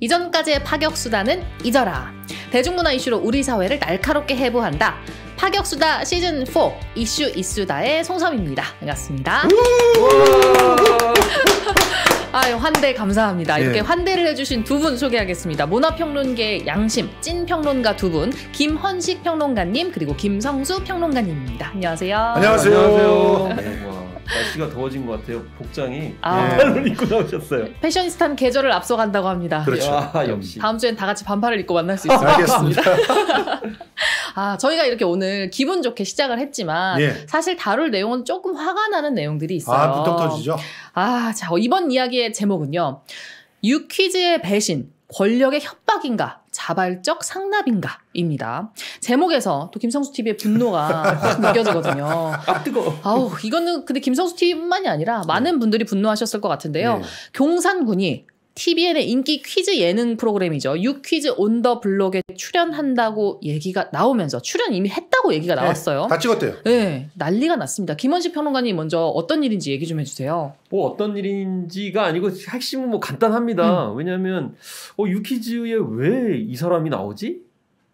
이전까지의 파격수다는 잊어라. 대중문화 이슈로 우리 사회를 날카롭게 해부한다. 파격수다 시즌 4 이슈 이슈다의 송섬입니다. 반갑습니다. 아유 환대 감사합니다. 이렇게 예. 환대를 해주신 두 분 소개하겠습니다. 문화평론계 양심 찐 평론가 두 분, 김헌식 평론가님 그리고 김성수 평론가님입니다. 안녕하세요. 안녕하세요. 안녕하세요. 날씨가 더워진 것 같아요. 복장이 아. 반팔을 입고 나오셨어요. 패셔니스타는 계절을 앞서간다고 합니다. 그렇죠. 아, 역시. 다음 주엔 다 같이 반팔을 입고 만날 수 있을 것 알겠습니다. 같습니다. 아, 저희가 이렇게 오늘 기분 좋게 시작을 했지만 예. 사실 다룰 내용은 조금 화가 나는 내용들이 있어요. 아, 부쩍 터지죠? 아, 자, 이번 이야기의 제목은요. 유퀴즈의 배신, 권력의 협박인가, 자발적 상납인가? 입니다. 제목에서 또 김성수 TV의 분노가 확 느껴지거든요. 아 뜨거. 아우, 이거는 근데 김성수 TV뿐만이 아니라 많은 분들이 분노하셨을 것 같은데요. 예. 경산군이 TVN의 인기 퀴즈 예능 프로그램이죠. 유퀴즈 온 더 블록에 출연한다고 얘기가 나오면서 출연 이미 했다고 얘기가 나왔어요. 다 찍었대요. 네, 난리가 났습니다. 김원식 평론가님 먼저 어떤 일인지 얘기 좀 해주세요. 뭐 어떤 일인지가 아니고 핵심은 뭐 간단합니다. 왜냐하면 어, 유키즈에 왜 이 사람이 나오지?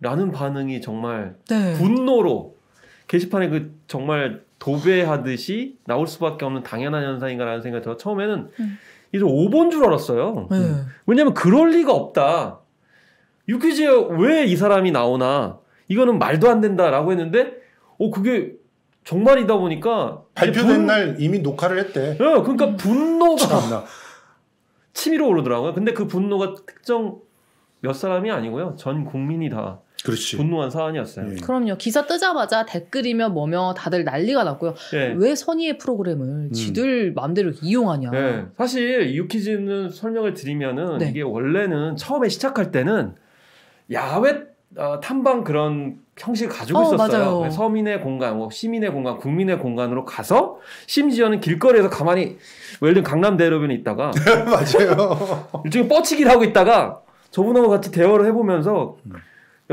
라는 반응이 정말 네. 분노로 게시판에 그 정말 도배하듯이 나올 수밖에 없는 당연한 현상인가라는 생각이 들어 처음에는 음. 이제 5번 줄 알았어요. 네. 왜냐면 그럴 리가 없다. 유퀴즈에 왜 이 사람이 나오나 이거는 말도 안 된다라고 했는데 어 그게 정말이다 보니까 발표된 분- 날 이미 녹화를 했대. 예, 그러니까 음. 분노가 참나. 치밀어 오르더라고요. 근데 그 분노가 특정 몇 사람이 아니고요. 전 국민이 다 그렇지. 분노한 사안이었어요. 예. 그럼요. 기사 뜨자마자 댓글이며 뭐며 다들 난리가 났고요. 예. 왜 선의의 프로그램을 지들 마음대로 이용하냐. 네. 사실 유퀴즈는 설명을 드리면은 네. 이게 원래는 처음에 시작할 때는 야외 어, 탐방 그런 형식을 가지고 어, 있었어요. 맞아요. 서민의 공간, 뭐 시민의 공간, 국민의 공간으로 가서 심지어는 길거리에서 가만히 뭐 예를 들면 강남 대로변에 있다가 맞아요. 일종의 뻗치기를 하고 있다가 저분하고 같이 대화를 해보면서 음.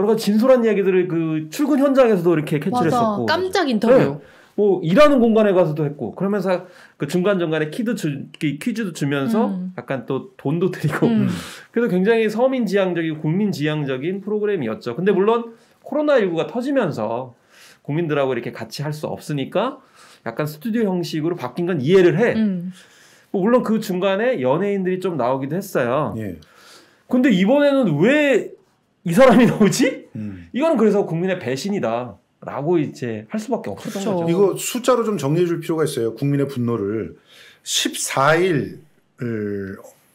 여러 가지 진솔한 이야기들을 그 출근 현장에서도 이렇게 캐치를 맞아. 했었고 깜짝 인터뷰. 네. 뭐 일하는 공간에 가서도 했고 그러면서 그 중간 중간에 키드 주, 키- 퀴즈도 주면서 음. 약간 또 돈도 드리고 음. 그래서 굉장히 서민 지향적이고 국민 지향적인 프로그램이었죠. 근데 물론 코로나 19가 터지면서 국민들하고 이렇게 같이 할 수 없으니까 약간 스튜디오 형식으로 바뀐 건 이해를 해. 음. 뭐 물론 그 중간에 연예인들이 좀 나오기도 했어요. 예. 근데 이번에는 왜 이 사람이 나오지? 음. 이거는 그래서 국민의 배신이다. 라고 이제 할 수밖에 없었던 그렇죠. 거죠. 이거 숫자로 좀 정리해 줄 필요가 있어요. 국민의 분노를 14일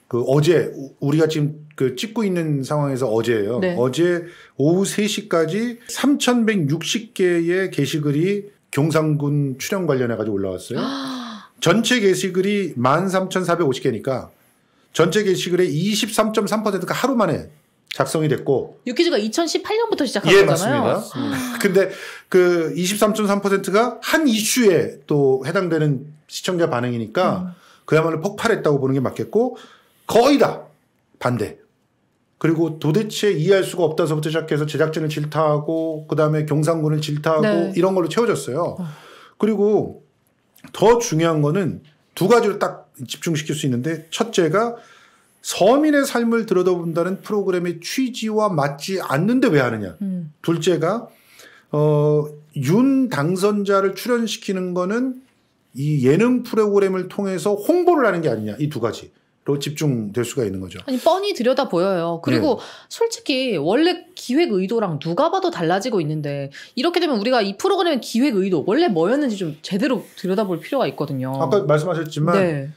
그 어제 우- 우리가 지금 그 찍고 있는 상황에서 어제예요. 네. 어제 오후 3시까지 3,160개의 게시글이 경상군 출연 관련해 가지고 올라왔어요. 전체 게시글이 13,450개니까 전체 게시글의 23.3%가 하루 만에 작성이 됐고 유퀴즈가 2018년부터 시작한 예, 거잖아요. 맞습니다. 근데 그 23.3%가 한 이슈에 또 해당되는 시청자 반응이니까 음. 그야말로 폭발했다고 보는 게 맞겠고 거의 다 반대. 그리고 도대체 이해할 수가 없다서부터 시작해서 제작진을 질타하고 그다음에 경상군을 질타하고 네. 이런 걸로 채워졌어요. 그리고 더 중요한 거는 두 가지로 딱 집중시킬 수 있는데 첫째가 서민의 삶을 들여다본다는 프로그램의 취지와 맞지 않는데 왜 하느냐. 음. 둘째가 어, 윤 당선자를 출연시키는 거는 이 예능 프로그램을 통해서 홍보를 하는 게 아니냐 이 두 가지 로 집중될 수가 있는 거죠. 아니 뻔히 들여다 보여요. 그리고 네. 솔직히 원래 기획 의도랑 누가 봐도 달라지고 있는데 이렇게 되면 우리가 이 프로그램의 기획 의도 원래 뭐였는지 좀 제대로 들여다볼 필요가 있거든요. 아까 말씀하셨지만 네.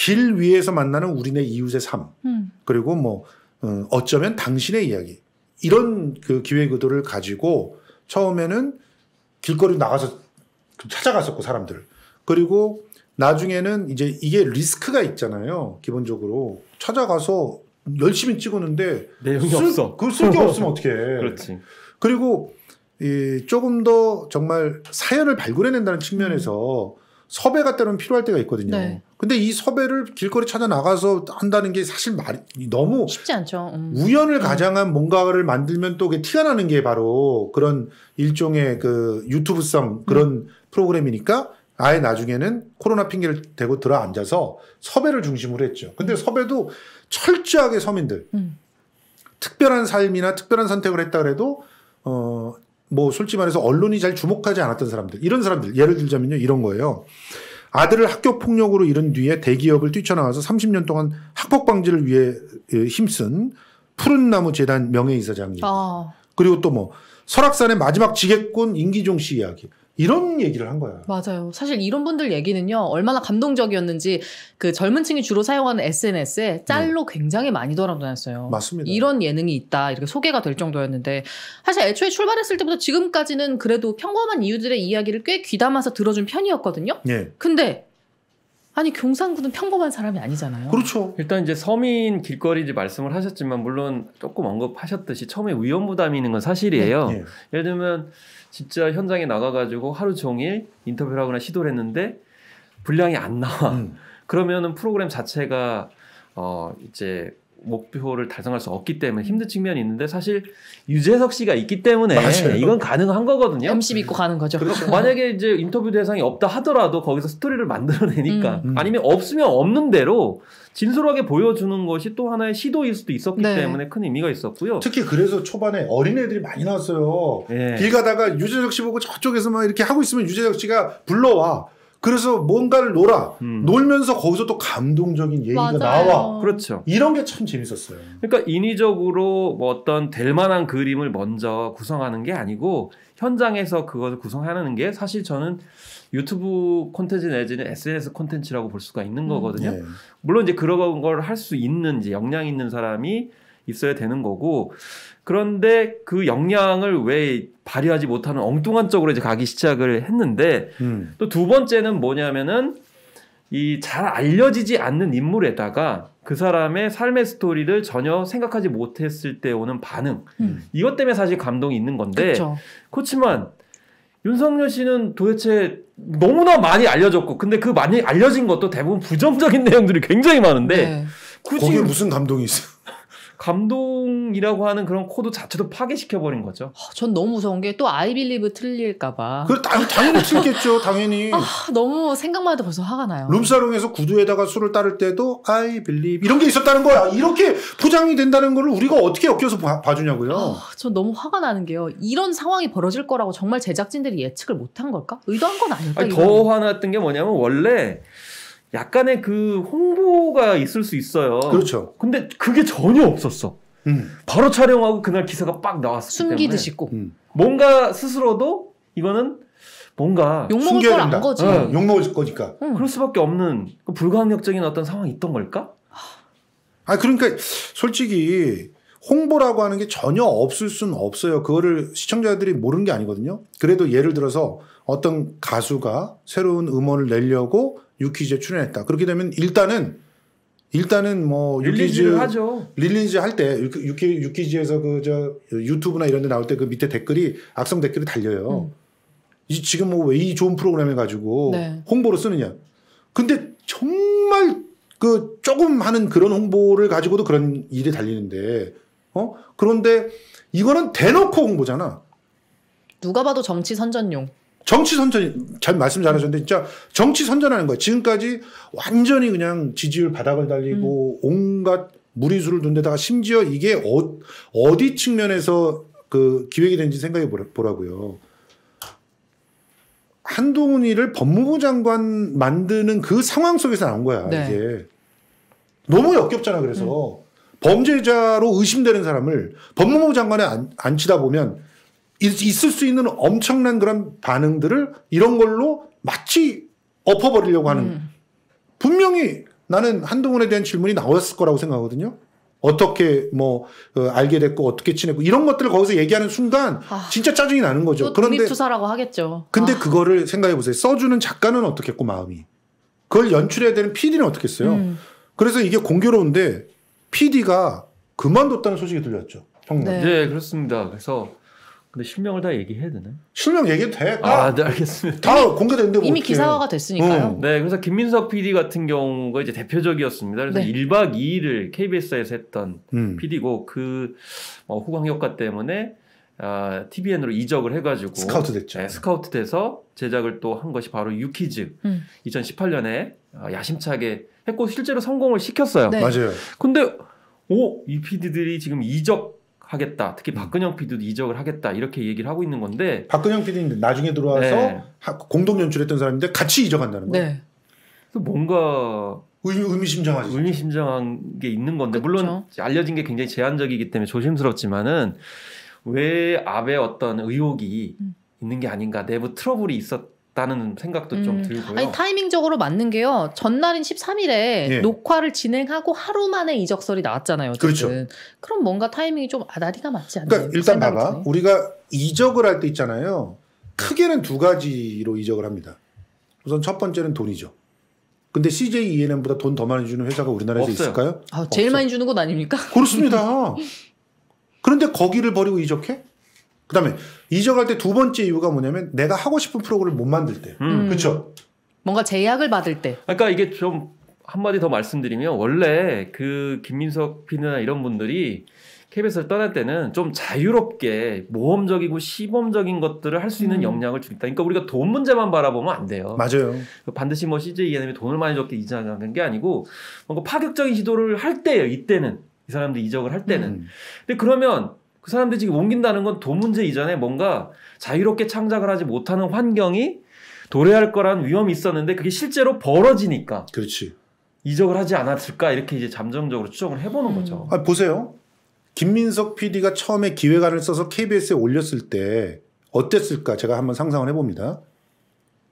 길 위에서 만나는 우리네 이웃의 삶 음. 그리고 뭐 어, 어쩌면 당신의 이야기 이런 그 기획 의도를 가지고 처음에는 길거리 나가서 찾아갔었고 사람들을 그리고 나중에는 이제 이게 리스크가 있잖아요 기본적으로 찾아가서 열심히 찍었는데 내용이 쓸- 없어. 그쓸 게 없으면 어떡해 그렇지. 그리고 이 조금 더 정말 사연을 발굴해낸다는 측면에서 섭외가 때로는 필요할 때가 있거든요. 네. 근데 이 섭외를 길거리 찾아 나가서 한다는 게 사실 말이 너무 쉽지 않죠. 음. 우연을 가장한 뭔가를 만들면 또 그게 티가 나는 게 바로 그런 일종의 그 유튜브성 그런 프로그램이니까 아예 나중에는 코로나 핑계를 대고 들어 앉아서 섭외를 중심으로 했죠. 근데 섭외도 철저하게 서민들 음. 특별한 삶이나 특별한 선택을 했다 그래도 어 뭐 솔직히 말해서 언론이 잘 주목하지 않았던 사람들 이런 사람들 예를 들자면요 이런 거예요. 아들을 학교 폭력으로 잃은 뒤에 대기업을 뛰쳐나와서 30년 동안 학폭 방지를 위해 예, 힘쓴 푸른 나무 재단 명예 이사장 얘기. 아, 그리고 또 뭐 설악산의 마지막 지게꾼 임기종 씨 이야기 이런 얘기를 한 거야. 맞아요. 사실 이런 분들 얘기는요, 얼마나 감동적이었는지 그 젊은 층이 주로 사용하는 SNS에 짤로 굉장히 많이 돌아다녔어요. 네. 맞습니다. 이런 예능이 있다 이렇게 소개가 될 정도였는데 사실 애초에 출발했을 때부터 지금까지는 그래도 평범한 이유들의 이야기를 꽤 귀담아서 들어준 편이었거든요. 예. 근데 아니 경상군은 평범한 사람이 아니잖아요. 그렇죠. 일단 이제 서민 길거리 이제 말씀을 하셨지만 물론 조금 언급하셨듯이 처음에 위험 부담이 있는 건 사실이에요. 예. 예를 들면 진짜 현장에 나가가지고 하루 종일 인터뷰를 하거나 시도를 했는데 분량이 안 나와. 음. 그러면은 프로그램 자체가 어 이제 목표를 달성할 수 없기 때문에 힘든 측면이 있는데 사실 유재석 씨가 있기 때문에 맞아요. 이건 가능한 거거든요. MC 믿고 가는 거죠. 그렇죠. 만약에 이제 인터뷰 대상이 없다 하더라도 거기서 스토리를 만들어내니까 음. 음. 아니면 없으면 없는 대로 진솔하게 보여주는 것이 또 하나의 시도일 수도 있었기 네. 때문에 큰 의미가 있었고요. 특히 그래서 초반에 어린애들이 많이 나왔어요. 예. 길 가다가 유재석 씨 보고 저쪽에서 막 이렇게 하고 있으면 유재석 씨가 불러와. 그래서 뭔가를 놀아. 음. 놀면서 거기서 또 감동적인 얘기가 맞아요. 나와. 그렇죠. 이런 게 참 재밌었어요. 그러니까 인위적으로 뭐 어떤 될 만한 그림을 먼저 구성하는 게 아니고 현장에서 그것을 구성하는 게 사실 저는 유튜브 콘텐츠 내지는 SNS 콘텐츠라고 볼 수가 있는 음. 거거든요. 예. 물론 이제 그런 걸 할 수 있는 이제 역량 있는 사람이 있어야 되는 거고 그런데 그 역량을 왜 발휘하지 못하는 엉뚱한 쪽으로 이제 가기 시작을 했는데 음. 또두 번째는 뭐냐면은 이 잘 알려지지 않는 인물에다가 그 사람의 삶의 스토리를 전혀 생각하지 못했을 때 오는 반응 음. 이것 때문에 사실 감동이 있는 건데 그렇죠. 그렇지만 윤석열 씨는 도대체 너무나 많이 알려졌고 근데 그 많이 알려진 것도 대부분 부정적인 내용들이 굉장히 많은데 네. 굳이 거기에 무슨 감동이 있어? 감동이라고 하는 그런 코드 자체도 파괴시켜 버린 거죠. 어, 전 너무 무서운 게 또 I believe 틀까봐. 그 당- 당연히 틀겠죠. 당연히. 아, 너무 생각만 해도 벌써 화가 나요. 룸사롱에서 구두에다가 술을 따를 때도 I believe 이런 게 있었다는 거야. 이렇게 포장이 된다는 거를 우리가 어떻게 역겨워서 봐, 봐주냐고요. 아, 전 너무 화가 나는 게요. 이런 상황이 벌어질 거라고 정말 제작진들이 예측을 못한 걸까? 의도한 건 아닐까? 아니? 더 화났던 게 뭐냐면 원래 약간의 그 홍보가 있을 수 있어요. 그렇죠. 근데 그게 전혀 없었어. 음. 바로 촬영하고 그날 기사가 빡 나왔기 때문에 숨기듯이 꼭 음. 뭔가 스스로도 이거는 뭔가 욕먹을 숨겨야 걸 안. 거지. 응. 욕 먹을 거니까. 응. 그럴 수밖에 없는 그 불가항력적인 어떤 상황이 있던 걸까? 아 그러니까 솔직히 홍보라고 하는 게 전혀 없을 수는 없어요. 그거를 시청자들이 모르는 게 아니거든요. 그래도 예를 들어서 어떤 가수가 새로운 음원을 내려고 유퀴즈에 출연했다. 그렇게 되면 일단은 일단은 뭐 유퀴즈 release를 하죠. release 할 때 유퀴 유퀴즈에서 그 저 유튜브나 이런 데 나올 때 그 밑에 댓글이 악성 댓글이 달려요. 음. 이 지금 뭐 왜 이 좋은 프로그램 해 가지고 네. 홍보로 쓰느냐. 근데 정말 그 조금 하는 그런 홍보를 가지고도 그런 일이 달리는데 어? 그런데 이거는 대놓고 홍보잖아. 누가 봐도 정치 선전용. 정치 선전 잘 말씀 잘하셨는데 진짜 정치 선전하는 거야. 지금까지 완전히 그냥 지지율 바닥을 달리고 온갖 무리수를 둔 데다가 심지어 이게 어, 어디 측면에서 그 기획이 된지 생각해 보라- 보라고요. 한동훈이를 법무부 장관 만드는 그 상황 속에서 나온 거야, 네. 이게. 너무 역겹잖아, 그래서. 범죄자로 의심되는 사람을 법무부 장관에 안, 앉히다 보면 있- 있을 수 있는 엄청난 그런 반응들을 이런 걸로 마치 엎어버리려고 하는 음. 분명히 나는 한동훈에 대한 질문이 나왔을 거라고 생각하거든요. 어떻게 뭐 어, 알게 됐고 어떻게 지냈고 이런 것들을 거기서 얘기하는 순간 아. 진짜 짜증이 나는 거죠. 또 그런데 독립투사라고 하겠죠. 근데 아, 그거를 생각해 보세요. 써주는 작가는 어떻겠고 마음이 그걸 연출해야 되는 PD는 어떻겠어요. 음. 그래서 이게 공교로운데 PD가 그만뒀다는 소식이 들렸죠. 평론. 네. 네, 그렇습니다. 그래서 근데 실명을 다 얘기해야 되나요? 실명 얘기도 돼. 다, 아, 네, 알겠습니다. 다 공개됐는데 뭐 이미 어떡해. 기사화가 됐으니까요. 어. 네, 그래서 김민석 PD 같은 경우가 이제 대표적이었습니다. 그래서 네. 1박 2일을 KBS에서 했던 음. PD고 그 어, 후광 효과 때문에 아, TVN으로 이적을 해가지고 스카우트 됐죠. 네, 스카우트 돼서 제작을 또 한 것이 바로 유키즈 음. 2018년에 아, 야심차게 했고 실제로 성공을 시켰어요. 네. 맞아요. 근데 오, 이 PD들이 지금 이적 하겠다. 특히 박근영 PD도 이적을 하겠다. 이렇게 얘기를 하고 있는 건데 박근영 PD는 나중에 들어와서 네. 하- 공동 연출했던 사람인데 같이 이적한다는 거예요. 네. 또 뭔가 의, 의미 심장하지. 의미심장한 게 있는 건데 그쵸. 물론 알려진 게 굉장히 제한적이기 때문에 조심스럽지만은 왜 아베 어떤 의혹이 음. 있는 게 아닌가 내부 트러블이 있었 다는 생각도 좀 음. 들고요. 아니 타이밍적으로 맞는 게요. 전날인 13일에 예. 녹화를 진행하고 하루 만에 이적설이 나왔잖아요. 어쨌든. 그렇죠. 그럼 뭔가 타이밍이 좀 아다리가 맞지 않나요? 그러니까 일단 봐봐. 드네. 우리가 이적을 할 때 있잖아요. 크게는 두 가지로 이적을 합니다. 우선 첫 번째는 돈이죠. 근데 CJ E&M보다 돈 더 많이 주는 회사가 우리나라에서 없어요. 있을까요? 아, 제일 없어. 많이 주는 곳 아닙니까? 그렇습니다. 그런데 거기를 버리고 이적해? 그다음에 이적할 때 두 번째 이유가 뭐냐면 내가 하고 싶은 프로그램을 못 만들 때. 음. 그렇죠? 뭔가 제약을 받을 때. 그러니까 이게 좀 한마디 더 말씀드리면 원래 그 김민석 PD나 이런 분들이 KBS를 떠날 때는 좀 자유롭게 모험적이고 시범적인 것들을 할 수 있는 음. 역량을 주겠다. 그러니까 우리가 돈 문제만 바라보면 안 돼요. 맞아요. 반드시 뭐 CJ ENM이 돈을 많이 줬게 이적하는 게 아니고 뭔가 파격적인 시도를 할 때예요. 이때는 이 사람들이 이적을 할 때는. 음. 근데 그러면 그 사람들이 지금 옮긴다는 건 돈 문제 이전에 뭔가 자유롭게 창작을 하지 못하는 환경이 도래할 거란 위험이 있었는데 그게 실제로 벌어지니까 그렇지. 이적을 하지 않았을까 이렇게 이제 잠정적으로 추정을 해보는 음. 거죠. 아, 보세요. 김민석 PD가 처음에 기획안을 써서 KBS에 올렸을 때 어땠을까 제가 한번 상상을 해봅니다.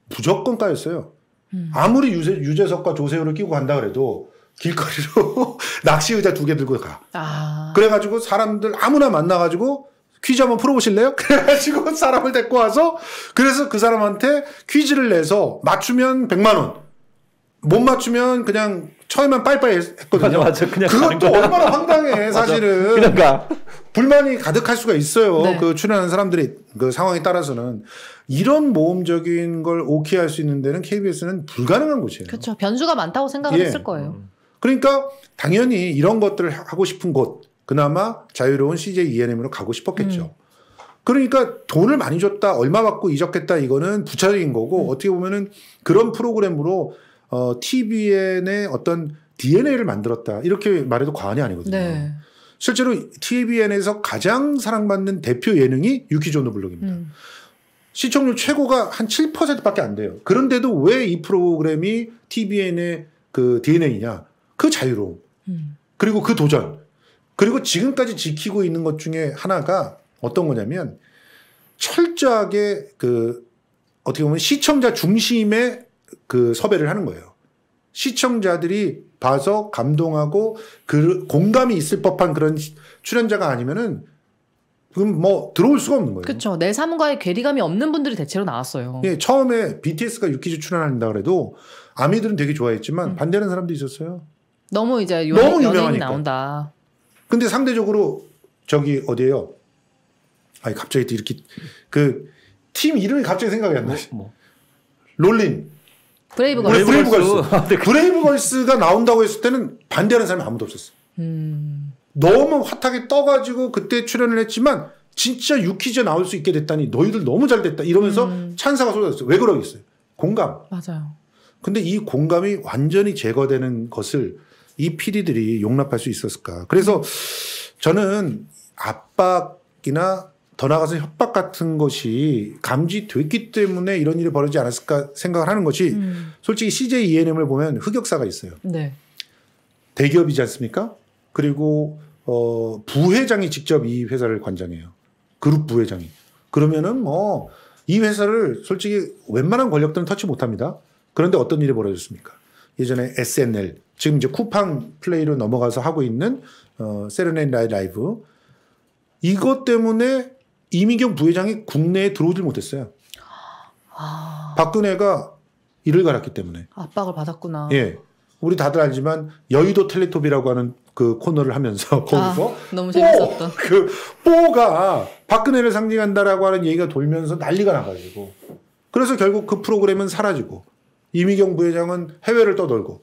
무조건 까였어요. 음. 아무리 유재, 유재석과 조세호를 끼고 간다 그래도 길거리로 낚시 의자 두 개 들고 가. 아. 그래가지고 사람들 아무나 만나가지고 퀴즈 한번 풀어보실래요? 그래가지고 사람을 데리고 와서 그래서 그 사람한테 퀴즈를 내서 맞추면 100만 원. 못 맞추면 그냥 처음에만 빠이빠이 했거든요. 맞아, 맞아. 그것도. 얼마나 황당해 사실은. 그냥 가. 불만이 가득할 수가 있어요. 네. 그 출연하는 사람들의 그 상황에 따라서는 이런 모험적인 걸 오케이 할 수 있는 데는 KBS는 불가능한 곳이에요. 그렇죠. 변수가 많다고 생각을 예. 했을 거예요. 그러니까 당연히 이런 것들을 하고 싶은 곳, 그나마 자유로운 CJ ENM으로 가고 싶었겠죠. 그러니까 돈을 많이 줬다, 얼마 받고 이적했다, 이거는 부차적인 거고, 어떻게 보면은 그런 프로그램으로 어, TVN의 어떤 DNA를 만들었다. 이렇게 말해도 과언이 아니거든요. 네. 실제로 TVN에서 가장 사랑받는 대표 예능이 유키존노 블록입니다. 음. 시청률 최고가 한 7%밖에 안 돼요. 그런데도 왜 이 프로그램이 TVN의 그 DNA냐? 그 자유로움. 음. 그리고 그 도전. 그리고 지금까지 지키고 있는 것 중에 하나가 어떤 거냐면 철저하게 그 어떻게 보면 시청자 중심의 그 섭외를 하는 거예요. 시청자들이 봐서 감동하고 그 공감이 있을 법한 그런 시- 출연자가 아니면은 그럼 뭐 들어올 수가 없는 거예요. 그렇죠. 내 삶과의 괴리감이 없는 분들이 대체로 나왔어요. 예, 처음에 BTS가 유키즈 출연한다 그래도 아미들은 되게 좋아했지만 음. 반대하는 사람도 있었어요. 너무 이제 요, 너무 유명하니까. 나온다. 근데 상대적으로 저기 어디에요? 아니 갑자기 또 이렇게 그 팀 이름이 갑자기 생각이 안 나. 뭐. 롤린. 브레이브 걸스. 브레이브 걸스. 아, 네. 브레이브 걸스가 나온다고 했을 때는 반대하는 사람이 아무도 없었어. 음. 너무 hot하게 떠가지고 그때 출연을 했지만 진짜 유키즈에 나올 수 있게 됐다니 너희들 너무 잘 됐다 이러면서 음. 찬사가 쏟아졌어요. 왜 그러겠어요? 공감. 맞아요. 근데 이 공감이 완전히 제거되는 것을 이 PD들이 용납할 수 있었을까? 그래서 저는 압박이나 더 나아가서 협박 같은 것이 감지됐기 때문에 이런 일이 벌어지지 않았을까 생각을 하는 것이 음. 솔직히 CJ ENM을 보면 흑역사가 있어요. 네. 대기업이지 않습니까? 그리고 어, 부회장이 직접 이 회사를 관장해요. 그룹 부회장이. 그러면은 뭐 이 회사를 솔직히 웬만한 권력들은 터치 못합니다. 그런데 어떤 일이 벌어졌습니까? 예전에 SNL 지금 이제 쿠팡 플레이로 넘어가서 하고 있는 어, 세르네인 라이 라이브 이것 때문에 이미경 부회장이 국내에 들어오질 못했어요. 아, 박근혜가 이를 갈았기 때문에. 압박을 받았구나. 예. 우리 다들 알지만 여의도 텔레토비라고 하는 그 코너를 하면서 거기서 아, 너무 재밌었던. 그 뽀가 박근혜를 상징한다라고 하는 얘기가 돌면서 난리가 나가지고 그래서 결국 그 프로그램은 사라지고 이미경 부회장은 해외를 떠돌고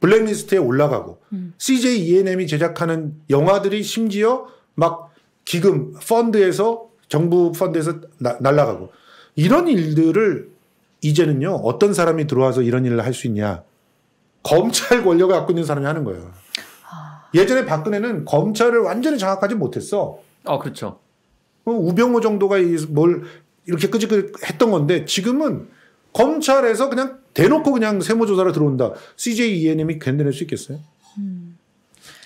블랙리스트에 올라가고 음. CJ E&M이 제작하는 영화들이 심지어 막 기금 펀드에서 정부 펀드에서 나- 날아가고 이런 일들을 이제는요 어떤 사람이 들어와서 이런 일을 할 수 있냐 검찰 권력을 갖고 있는 사람이 하는 거예요. 아, 예전에 박근혜는 검찰을 완전히 장악하지 못했어. 아 그렇죠. 어, 우병우 정도가 이- 뭘 이렇게 끄직끄직 했던 건데 지금은 검찰에서 그냥 대놓고 그냥 세무조사를 들어온다. CJ ENM이 견뎌낼 수 있겠어요?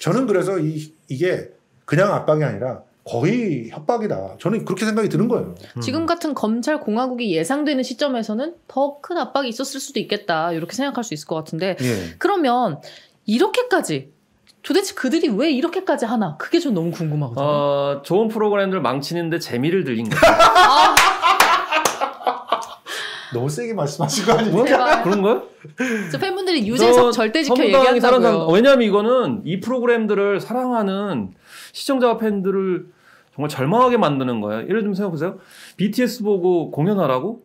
저는 그래서 이, 이게 그냥 압박이 아니라 거의 협박이다. 저는 그렇게 생각이 드는 거예요. 지금 같은 검찰 공화국이 예상되는 시점에서는 더 큰 압박이 있었을 수도 있겠다. 이렇게 생각할 수 있을 것 같은데 예. 그러면 이렇게까지 도대체 그들이 왜 이렇게까지 하나? 그게 좀 너무 궁금하거든요. 어, 좋은 프로그램들 망치는데 재미를 들린 거죠. 아, 너무 세게 말씀하신 거 아니에요? 뭐? 제발. 그런 거요? 저 팬분들이 유재석 절대 지켜 얘기한다고요. 왜냐하면 이거는 이 프로그램들을 사랑하는 시청자와 팬들을 정말 절망하게 만드는 거예요. 예를 들면 생각해보세요. BTS 보고 공연하라고?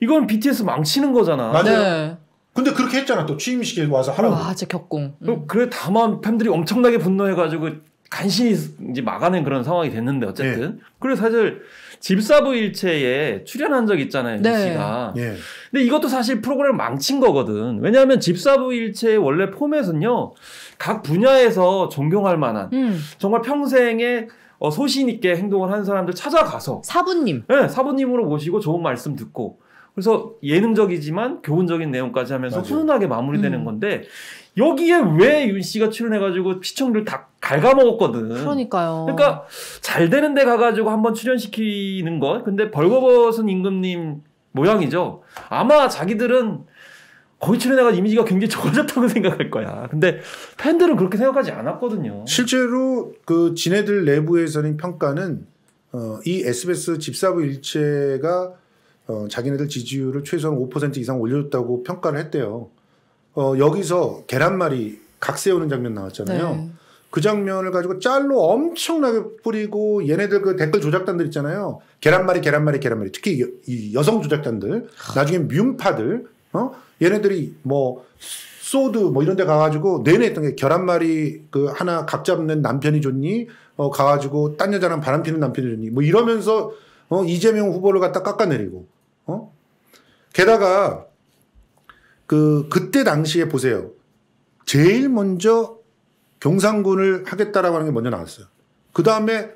이건 BTS 망치는 거잖아. 맞아요. 네. 근데 그렇게 했잖아. 또 취임식에 와서 하라고. 와, 진짜 격공. 음. 그- 그래 다만 팬들이 엄청나게 분노해가지고 간신히 이제 막아낸 그런 상황이 됐는데 어쨌든 그리고 사실 집사부 일체에 출연한 적 있잖아요 네. 이 씨가 예. 근데 이것도 사실 프로그램을 망친 거거든 왜냐하면 집사부 일체의 원래 포맷은요 각 분야에서 존경할 만한 음. 정말 평생에 어, 소신 있게 행동을 한 사람들 찾아가서 사부님. 네, 사부님으로 모시고 좋은 말씀 듣고 그래서 예능적이지만 교훈적인 내용까지 하면서 맞아요. 훈훈하게 마무리되는 음. 건데 여기에 왜 윤 씨가 출연해가지고 시청률 다 갉아먹었거든. 그러니까요. 그러니까 잘 되는 데 가가지고 한번 출연시키는 것. 근데 벌거벗은 임금님 모양이죠. 아마 자기들은 거기 출연해가 이미지가 굉장히 좋아졌다고 생각할 거야. 근데 팬들은 그렇게 생각하지 않았거든요. 실제로 그 지네들 내부에서는 평가는 어, 이 SBS 집사부 일체가 어, 자기네들 지지율을 최소한 5% 이상 올려줬다고 평가를 했대요. 어, 여기서 계란말이 각 세우는 장면 나왔잖아요. 네. 그 장면을 가지고 짤로 엄청나게 뿌리고 얘네들 그 댓글 조작단들 있잖아요. 계란말이 계란말이 계란말이. 특히 여, 이 여성 조작단들. 나중에 뮨파들. 어? 얘네들이 뭐 소드 뭐 이런 데 가가지고 내내 했던 게 계란말이 그 하나 각 잡는 남편이 좋니? 어 가가지고 딴 여자랑 바람 피는 남편이 좋니? 뭐 이러면서 어 이재명 후보를 갖다 깎아내리고. 어? 게다가 그 그때 당시에 보세요. 제일 먼저 경상군을 하겠다라고 하는 게 먼저 나왔어요. 그 다음에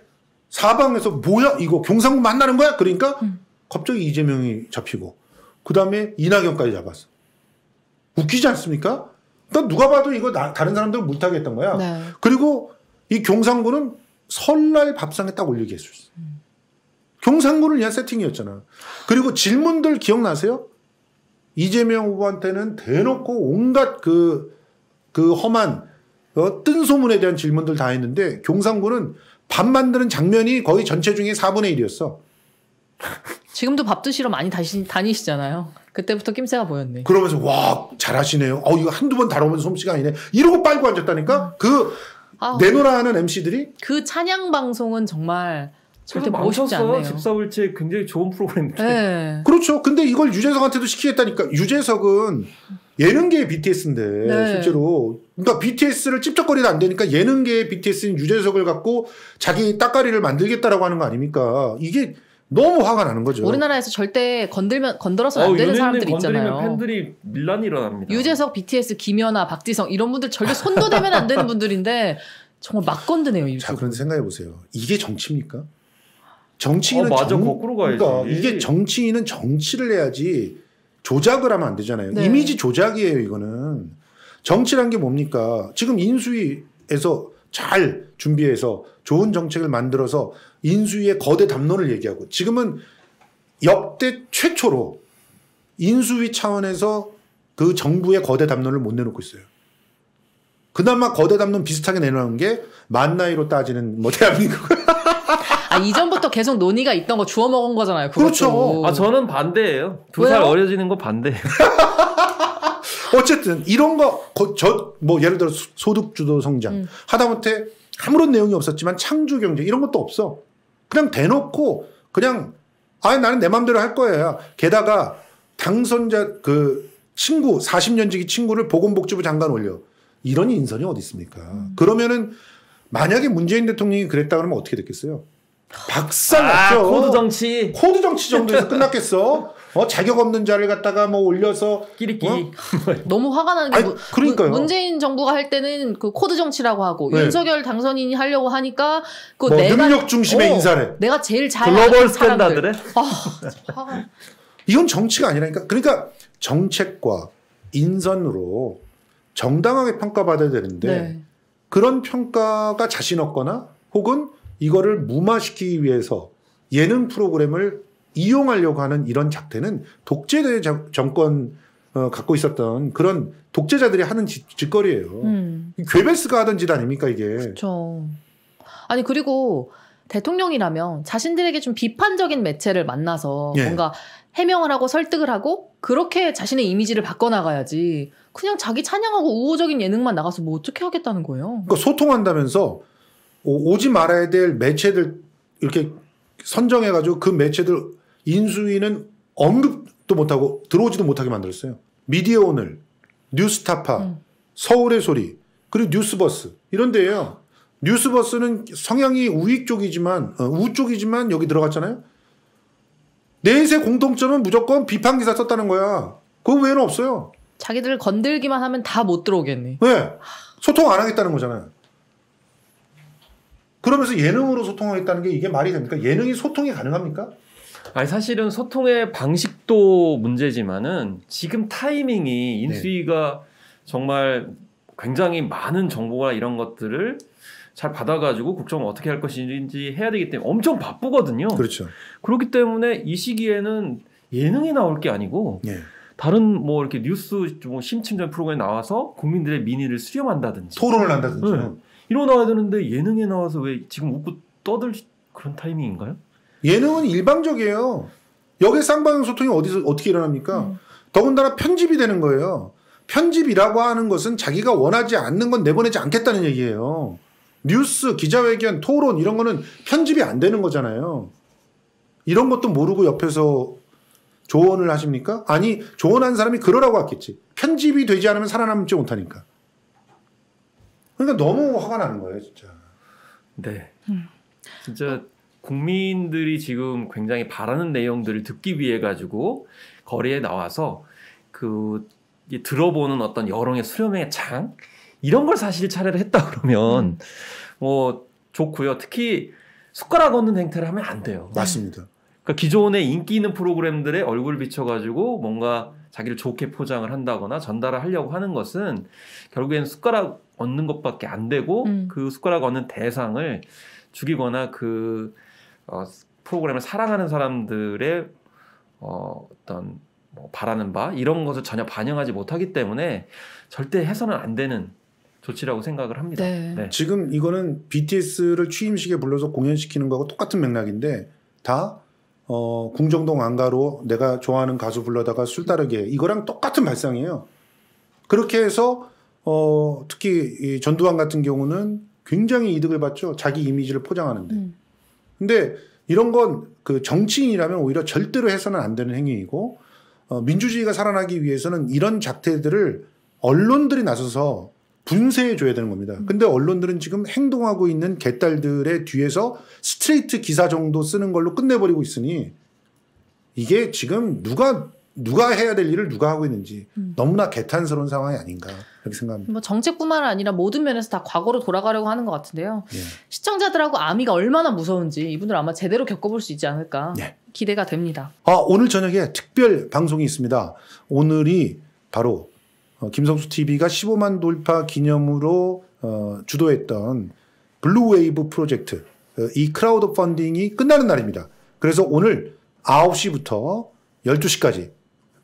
사방에서 뭐야 이거 경상군 만나는 거야? 그러니까 음. 갑자기 이재명이 잡히고 그 다음에 이낙연까지 잡았어. 웃기지 않습니까? 또 누가 봐도 이거 나- 다른 사람들은 못하겠던 거야. 네. 그리고 이 경상군은 설날 밥상에 딱 올리게 했었어. 경상군을 위한 세팅이었잖아. 그리고 질문들 기억나세요? 이재명 후보한테는 대놓고 온갖 그, 그 험한, 어, 뜬 소문에 대한 질문들 다 했는데, 경상군은 밥 만드는 장면이 거의 전체 중에 4분의 1이었어. 지금도 밥 드시러 많이 다시, 다니시잖아요. 그때부터 낌새가 보였네. 그러면서, 와, 잘하시네요. 어, 이거 한두 번 다뤄본 솜씨가 아니네. 이러고 빨고 앉았다니까? 그, 아, 내노라 하는 MC들이 그 찬양 방송은 정말 절대 보고 싶지. 않네요. 집사불체 굉장히 좋은 프로그램인데. 네. 그렇죠. 근데 이걸 유재석한테도 시키겠다니까. 유재석은 예능계의 BTS인데 네. 실제로 그러니까 BTS를 찝쩍거리도 안 되니까 예능계의 BTS인 유재석을 갖고 자기 따까리를 만들겠다라고 하는 거 아닙니까? 이게 너무 화가 나는 거죠. 우리나라에서 절대 건들면 건드려서는 안 어우, 되는 사람들 있잖아요. 팬들이 밀란이 일어납니다. 유재석, BTS, 김연아, 박지성 이런 분들 절대 손도 대면 안 되는 분들인데 정말 막 건드네요. 자, 유튜브. 그런데 생각해 보세요. 이게 정치입니까? 정치인은 어, 맞아. 정, 거꾸로 가야지. 그러니까 이게 정치인은 정치를 해야지 조작을 하면 안 되잖아요. 네. 이미지 조작이에요, 이거는. 정치란 게 뭡니까? 지금 인수위에서 잘 준비해서 좋은 정책을 만들어서 인수위의 거대 담론을 얘기하고 지금은 역대 최초로 인수위 차원에서 그 정부의 거대 담론을 못 내놓고 있어요. 그나마 거대 담론 비슷하게 내놓은 게 만 나이로 따지는 뭐 대한민국 아 이전부터 계속 논의가 있던 거 주워 먹은 거잖아요. 그것도. 그렇죠. 아 저는 반대예요. 두 살 왜요? 어려지는 거 반대예요. 어쨌든 이런 거 저 뭐 예를 들어 소- 소득 주도 성장 음. 하다못해 아무런 내용이 없었지만 창조 경제 이런 것도 없어. 그냥 대놓고 그냥 아 나는 내 마음대로 할 거예요. 게다가 당선자 그 친구 40년지기 친구를 보건복지부 장관 올려 이런 인선이 어디 있습니까? 그러면은 만약에 문재인 대통령이 그랬다 그러면 어떻게 됐겠어요? 박살 아, 났죠. 코드 정치. 코드 정치 정도에서 끝났겠어? 어 자격 없는 자를 갖다가 뭐 올려서 끼리끼리 너무 화가 나는 게 아니, 문- 그러니까요. 문재인 정부가 할 때는 그 코드 정치라고 하고 네. 윤석열 당선인이 하려고 하니까 그 뭐 내가 능력 중심의 어, 인사래. 내가 제일 잘 글로벌. 스탠다드래 아, 이건 정치가 아니라니까. 그러니까 정책과 인선으로 정당하게 평가받아야 되는데 네. 그런 평가가 자신 없거나 혹은 이거를 무마시키기 위해서 예능 프로그램을 이용하려고 하는 이런 작태는 독재 정- 정권 어, 갖고 있었던 그런 독재자들이 하는 짓, 짓거리예요. 음. 괴베스가 하던 짓 아닙니까 이게? 그렇죠. 아니 그리고 대통령이라면 자신들에게 좀 비판적인 매체를 만나서 예. 뭔가 해명을 하고 설득을 하고 그렇게 자신의 이미지를 바꿔나가야지 그냥 자기 찬양하고 우호적인 예능만 나가서 뭐 어떻게 하겠다는 거예요. 그러니까 소통한다면서 오- 오지 말아야 될 매체들 이렇게 선정해가지고 그 매체들 인수위는 언급도 못하고 들어오지도 못하게 만들었어요. 미디어 오늘, 뉴스타파, 음. 서울의 소리, 그리고 뉴스버스 이런 데예요. 뉴스버스는 성향이 우익 쪽이지만 어, 우 쪽이지만 여기 들어갔잖아요. 넷의 공통점은 무조건 비판 기사 썼다는 거야. 그 외에는 없어요. 자기들 건들기만 하면 다 못 들어오겠네. 왜? 소통 안 하겠다는 거잖아요. 그러면서 예능으로 소통하겠다는 게 이게 말이 됩니까? 예능이 소통이 가능합니까? 아니 사실은 소통의 방식도 문제지만은 지금 타이밍이 인수위가 정말 굉장히 많은 정보가 이런 것들을 잘 받아가지고 국정을 어떻게 할 것인지 해야 되기 때문에 엄청 바쁘거든요. 그렇죠. 그렇기 때문에 이 시기에는 예능이 나올 게 아니고 예. 다른 뭐 이렇게 뉴스 뭐 심층전 프로그램에 나와서 국민들의 민의를 수렴한다든지 토론을 한다든지. 네. 이러고 나와야 되는데 예능에 나와서 왜 지금 웃고 떠들 그런 타이밍인가요? 예능은 일방적이에요. 역의 쌍방향 소통이 어디서 어떻게 일어납니까? 음. 더군다나 편집이 되는 거예요. 편집이라고 하는 것은 자기가 원하지 않는 건 내보내지 않겠다는 얘기예요. 뉴스, 기자회견, 토론 이런 거는 편집이 안 되는 거잖아요. 이런 것도 모르고 옆에서 조언을 하십니까? 아니, 조언한 사람이 그러라고 했겠지. 편집이 되지 않으면 살아남지 못하니까. 그러니까 너무 화가 나는 거예요, 진짜. 네. 음. 진짜 국민들이 지금 굉장히 바라는 내용들을 듣기 위해 가지고 거리에 나와서 그 들어보는 어떤 여론의 수렴의 장 이런 걸 사실 차례를 했다 그러면 뭐 좋고요. 특히 숟가락 얹는 행태를 하면 안 돼요. 맞습니다. 그러니까 기존의 인기 있는 프로그램들의 얼굴 비춰가지고 뭔가 자기를 좋게 포장을 한다거나 전달을 하려고 하는 것은 결국엔 숟가락 얹는 것밖에 안 되고 음. 그 숟가락 얹는 대상을 죽이거나 그 어, 프로그램을 사랑하는 사람들의 어, 어떤 뭐 바라는 바 이런 것을 전혀 반영하지 못하기 때문에 절대 해서는 안 되는 조치라고 생각을 합니다. 네. 네. 지금 이거는 BTS를 취임식에 불러서 공연시키는 거하고 똑같은 맥락인데 다 어, 궁정동 안가로 내가 좋아하는 가수 불러다가 술 따르게 이거랑 똑같은 발상이에요. 그렇게 해서 어, 특히 이 전두환 같은 경우는 굉장히 이득을 봤죠. 자기 이미지를 포장하는데. 음. 근데 이런 건 그 정치인이라면 오히려 절대로 해서는 안 되는 행위이고 어, 민주주의가 살아나기 위해서는 이런 작태들을 언론들이 나서서 분쇄해 줘야 되는 겁니다. 근데 언론들은 지금 행동하고 있는 개딸들의 뒤에서 스트레이트 기사 정도 쓰는 걸로 끝내버리고 있으니 이게 지금 누가 누가 해야 될 일을 누가 하고 있는지 음. 너무나 개탄스러운 상황이 아닌가 이렇게 생각합니다. 뭐 정책뿐만 아니라 모든 면에서 다 과거로 돌아가려고 하는 것 같은데요. 예. 시청자들하고 아미가 얼마나 무서운지 이분들 아마 제대로 겪어볼 수 있지 않을까 예. 기대가 됩니다. 아, 오늘 저녁에 특별 방송이 있습니다. 오늘이 바로 어, 김성수 TV가 15만 돌파 기념으로 어, 주도했던 블루웨이브 프로젝트 어, 이 크라우드 펀딩이 끝나는 날입니다. 그래서 오늘 9시부터 12시까지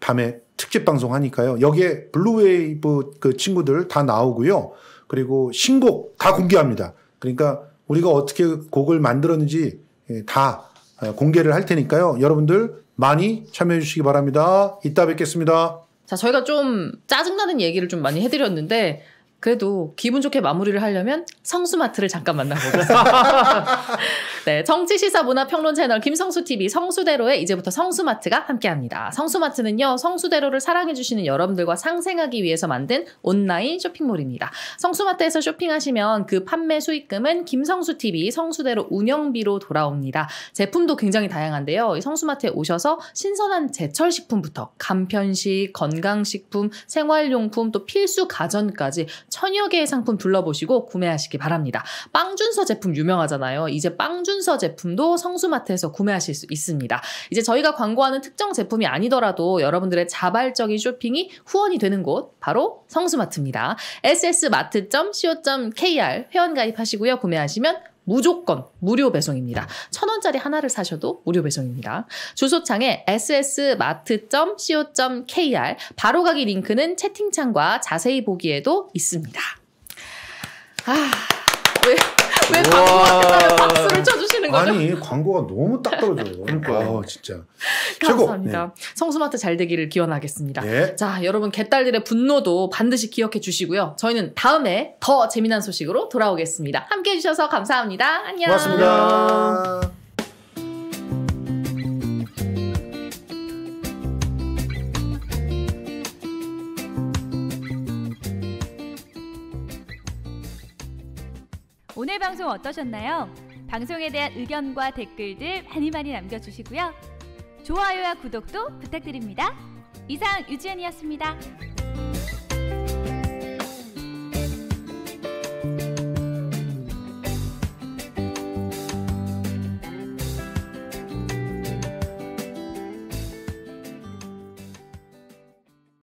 밤에 특집 방송 하니까요. 여기에 블루웨이브 그 친구들 다 나오고요. 그리고 신곡 다 공개합니다. 그러니까 우리가 어떻게 곡을 만들었는지 예, 다 어, 공개를 할 테니까요. 여러분들 많이 참여해 주시기 바랍니다. 이따 뵙겠습니다. 자, 저희가 좀 짜증나는 얘기를 좀 많이 해드렸는데 그래도 기분 좋게 마무리를 하려면 성수마트를 잠깐 만나보겠습니다. 네, 정치 시사 문화 평론 채널 김성수 TV 성수대로에 이제부터 성수마트가 함께합니다. 성수마트는요 성수대로를 사랑해주시는 여러분들과 상생하기 위해서 만든 온라인 쇼핑몰입니다. 성수마트에서 쇼핑하시면 그 판매 수익금은 김성수 TV 성수대로 운영비로 돌아옵니다. 제품도 굉장히 다양한데요. 이 성수마트에 오셔서 신선한 제철 식품부터 간편식, 건강식품, 생활용품 또 필수 가전까지 천여 개의 상품 둘러보시고 구매하시기 바랍니다. 빵준서 제품 유명하잖아요. 이제 빵준서 제품도 성수마트에서 구매하실 수 있습니다. 이제 저희가 광고하는 특정 제품이 아니더라도 여러분들의 자발적인 쇼핑이 후원이 되는 곳 바로 성수마트입니다. ss마트.co.kr 회원 가입하시고요. 구매하시면 무조건 무료 배송입니다. 천 원짜리 하나를 사셔도 무료 배송입니다. 주소창에 ssmart.co.kr 바로 가기 링크는 채팅창과 자세히 보기에도 있습니다. 아, 왜, 왜 광고가 박수를 쳐주시는 거죠? 아니 광고가 너무 딱 떨어져요. 그러니까요. 아 진짜 최고. 감사합니다. 성수마트 잘 되기를 기원하겠습니다. 네. 자, 여러분 개딸들의 분노도 반드시 기억해 주시고요. 저희는 다음에 더 재미난 소식으로 돌아오겠습니다. 함께 해 주셔서 감사합니다. 안녕. 고맙습니다. 방송 어떠셨나요? 방송에 대한 의견과 댓글들 많이 많이 남겨주시고요. 좋아요와 구독도 부탁드립니다. 이상 유지연이었습니다.